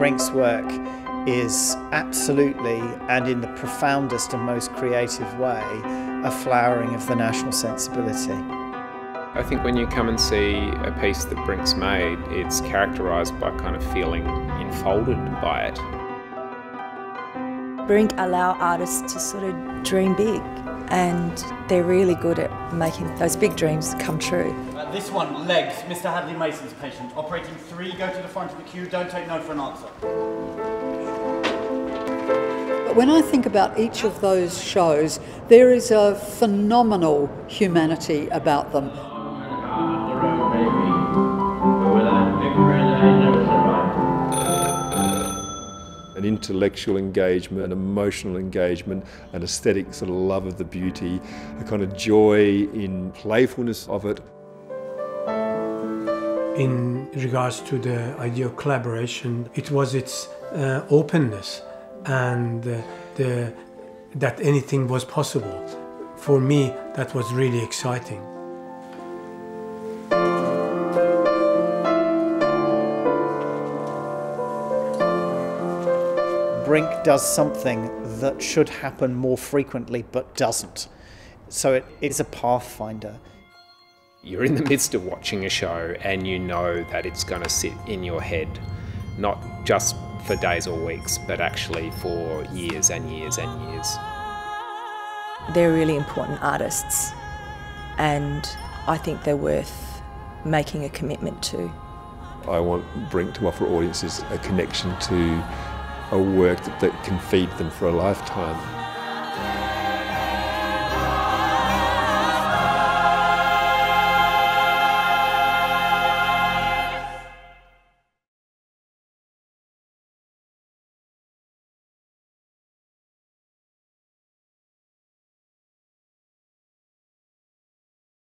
Brink's work is absolutely and in the profoundest and most creative way a flowering of the national sensibility. I think when you come and see a piece that Brink's made, it's characterised by kind of feeling enfolded by it. Brink allow artists to sort of dream big and they're really good at making those big dreams come true. Uh, this one, legs, Mr. Hadley Mason's patient. Operating three, go to the front of the queue, don't take no for an answer. But when I think about each of those shows, there is a phenomenal humanity about them. Intellectual engagement, emotional engagement, an aesthetic sort of love of the beauty, a kind of joy in playfulness of it. In regards to the idea of collaboration, it was its uh, openness and uh, the, that anything was possible. For me, that was really exciting. Brink does something that should happen more frequently but doesn't. So it is a pathfinder. You're in the midst of watching a show and you know that it's going to sit in your head, not just for days or weeks, but actually for years and years and years. They're really important artists and I think they're worth making a commitment to. I want Brink to offer audiences a connection to a work that, that can feed them for a lifetime.